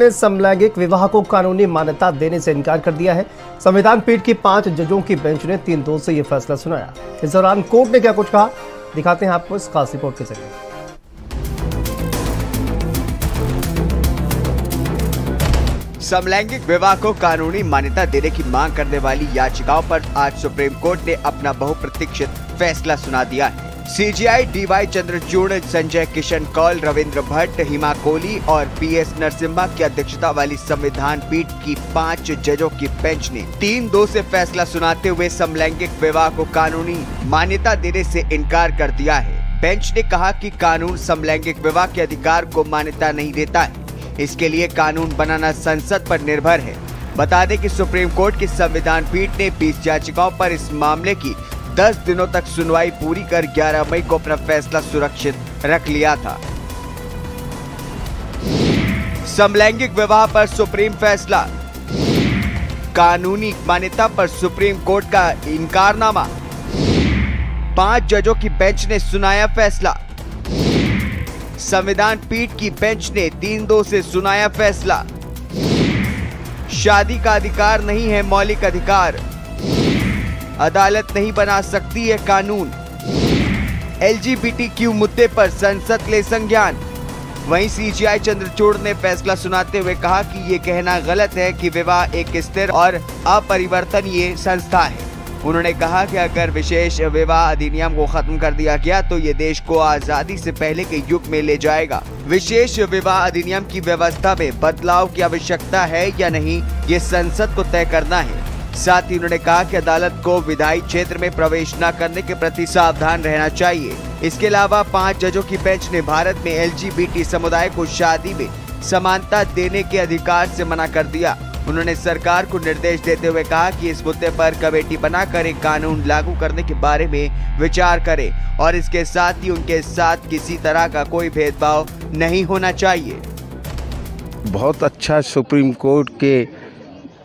ने समलैंगिक विवाह को कानूनी मान्यता देने से इनकार कर दिया है। संविधान पीठ की पाँच जजों की बेंच ने तीन दो से यह फैसला सुनाया। इस दौरान कोर्ट ने क्या कुछ कहा? दिखाते हैं आपको इस खास रिपोर्ट के ज़रिए। समलैंगिक विवाह को कानूनी मान्यता देने की मांग करने वाली याचिकाओं पर आज सुप्रीम कोर्ट ने अपना बहुप्रतीक्षित फैसला सुना दिया है। सीजीआई डीवाई चंद्रचूड़ संजय किशन कौल, रविंद्र भट्ट, हिमा कोहली और पी एस नरसिम्हा की अध्यक्षता वाली संविधान पीठ की पाँच जजों की बेंच ने तीन दो से फैसला सुनाते हुए समलैंगिक विवाह को कानूनी मान्यता देने से इनकार कर दिया है। बेंच ने कहा कि कानून समलैंगिक विवाह के अधिकार को मान्यता नहीं देता है। इसके लिए कानून बनाना संसद पर निर्भर है। बता दें कि सुप्रीम कोर्ट की संविधान पीठ ने 20 याचिकाओं पर इस मामले की 10 दिनों तक सुनवाई पूरी कर 11 मई को अपना फैसला सुरक्षित रख लिया था। समलैंगिक विवाह पर सुप्रीम फैसला। कानूनी मान्यता पर सुप्रीम कोर्ट का इनकारनामा। पाँच जजों की बेंच ने सुनाया फैसला। संविधान पीठ की बेंच ने तीन दो से सुनाया फैसला। शादी का अधिकार नहीं है मौलिक अधिकार। अदालत नहीं बना सकती है कानून। एलजीबीटीक्यू मुद्दे पर संसद ले संज्ञान। वहीं सीजीआई चंद्रचूड़ ने फैसला सुनाते हुए कहा कि ये कहना गलत है कि विवाह एक स्थिर और अपरिवर्तनीय संस्था है। उन्होंने कहा कि अगर विशेष विवाह अधिनियम को खत्म कर दिया गया तो ये देश को आज़ादी से पहले के युग में ले जाएगा। विशेष विवाह अधिनियम की व्यवस्था में बदलाव की आवश्यकता है या नहीं, ये संसद को तय करना है। साथ ही उन्होंने कहा कि अदालत को विधायी क्षेत्र में प्रवेश न करने के प्रति सावधान रहना चाहिए। इसके अलावा पाँच जजों की बेंच ने भारत में एलजीबीटी समुदाय को शादी में समानता देने के अधिकार से मना कर दिया। उन्होंने सरकार को निर्देश देते हुए कहा कि इस मुद्दे पर कमेटी बनाकर एक कानून लागू करने के बारे में विचार करे और इसके साथ ही उनके साथ किसी तरह का कोई भेदभाव नहीं होना चाहिए। बहुत अच्छा सुप्रीम कोर्ट के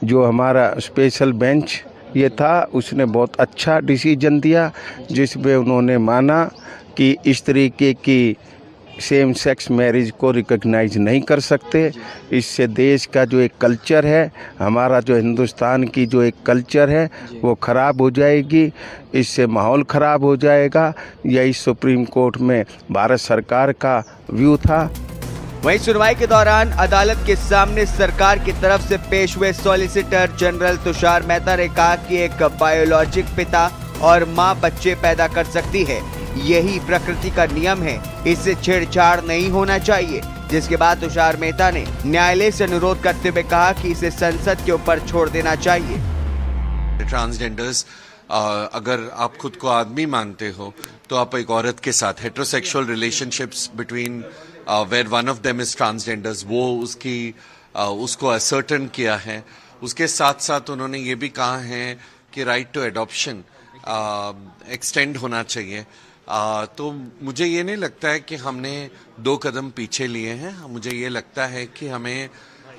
जो हमारा स्पेशल बेंच ये था, उसने बहुत अच्छा डिसीज़न दिया जिसमें उन्होंने माना कि इस तरीके की सेम सेक्स मैरिज को रिकग्नाइज नहीं कर सकते। इससे देश का जो एक कल्चर है, हमारा जो हिंदुस्तान की जो एक कल्चर है, वो ख़राब हो जाएगी। इससे माहौल ख़राब हो जाएगा। यही सुप्रीम कोर्ट में भारत सरकार का व्यू था। वहीं सुनवाई के दौरान अदालत के सामने सरकार की तरफ़ से पेश हुए सॉलिसिटर जनरल तुषार मेहता ने कहा कि एक बायोलॉजिक पिता और माँ बच्चे पैदा कर सकती है। यही प्रकृति का नियम है। इससे छेड़छाड़ नहीं होना चाहिए। जिसके बाद तुषार मेहता ने न्यायालय से अनुरोध करते हुए कहा कि इसे संसद के ऊपर छोड़ देना चाहिए। ट्रांसजेंडर्स अगर आप खुद को आदमी मानते हो तो आप एक औरत के साथ heterosexual relationships between where one of them is transgenders वो उसकी uh, उसको असर्टन किया है उसके साथ साथ उन्होंने ये भी कहा है कि राइट टू एडॉप्शन एक्सटेंड होना चाहिए आ, तो मुझे ये नहीं लगता है कि हमने दो कदम पीछे लिए हैं मुझे ये लगता है कि हमें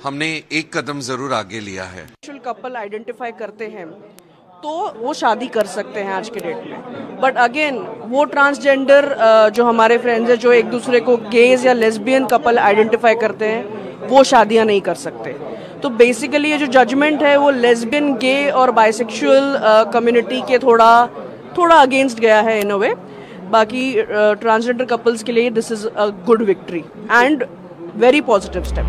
हमने एक कदम ज़रूर आगे लिया है कपल आइडेंटिफाई करते हैं तो वो शादी कर सकते हैं आज के डेट में। बट अगेन वो ट्रांसजेंडर जो हमारे फ्रेंड्स हैं, जो एक दूसरे को गेज या लेस्बियन कपल आइडेंटिफाई करते हैं, वो शादियाँ नहीं कर सकते। तो बेसिकली ये जो जजमेंट है, वो लेस्बियन गे और बाइसेक्सुअल कम्युनिटी के थोड़ा थोड़ा अगेंस्ट गया है इन अ वे बाकी ट्रांसजेंडर कपल्स के लिए this is a good victory and very positive step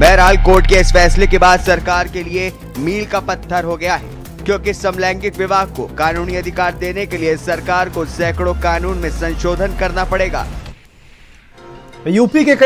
बहरहाल कोर्ट के इस फैसले के बाद सरकार के लिए मील का पत्थर हो गया है। क्योंकि समलैंगिक विवाह को कानूनी अधिकार देने के लिए सरकार को सैकड़ों कानून में संशोधन करना पड़ेगा। यूपी के